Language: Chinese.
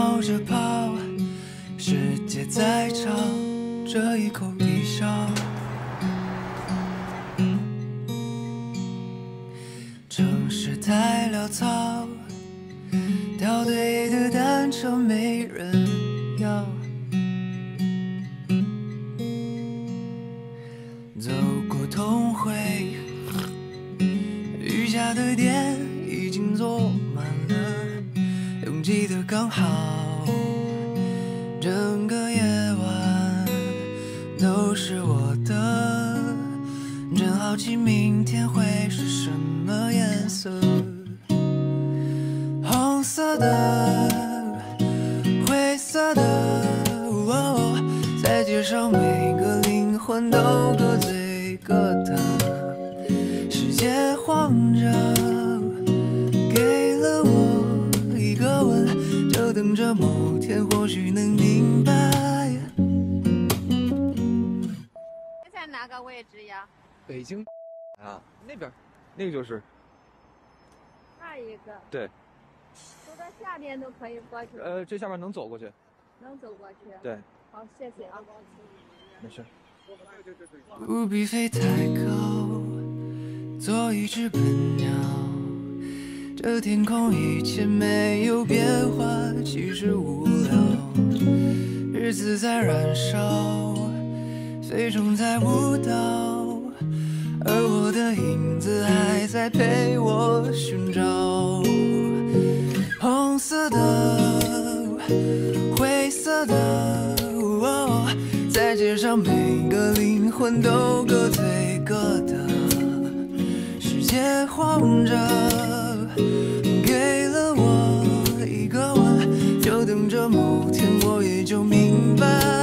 冒着泡，世界在吵，这一口一笑。城市太潦草，掉队的单车没人要。走过通惠，余下的店已经坐记得，刚好，整个夜晚都是我的。真好奇明天会是什么颜色，红色的，灰色的，哦在街上每个灵魂都等着某天或许能明白。在哪个位置呀？北京啊，那边，那个就是那一个。对。走到下面都可以过去。呃，这下面能走过去。能走过去。对。好，谢谢啊。没事。不必飞太高，做一只笨鸟。这天空一切没有变化，其实无聊。日子在燃烧，飞虫在舞蹈，而我的影子还在陪我寻找。红色的，灰色的，在街上每个灵魂都各退各的，世界晃着，给了我一个吻，就等着某天我也就明白。